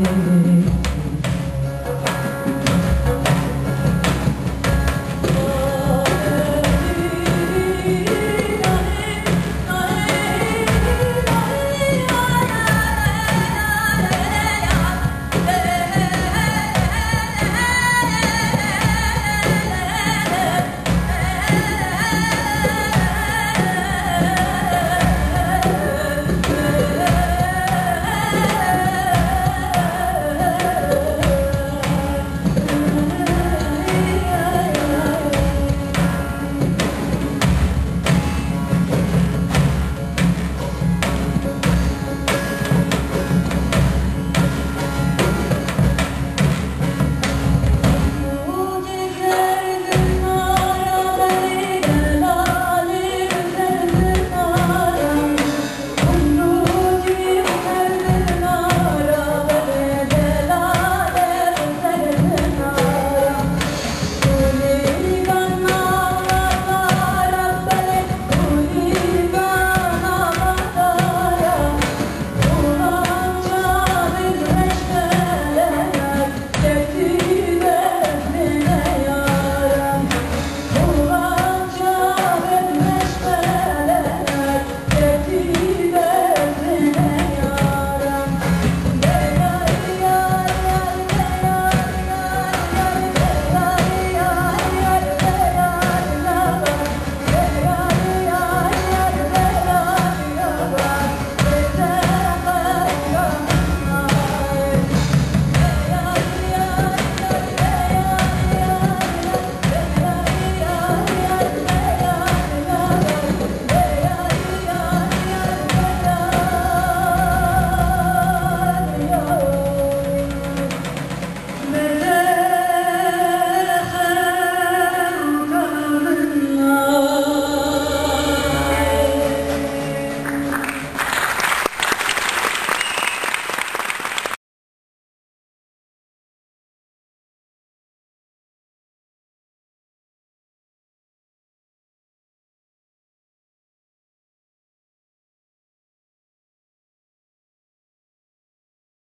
baby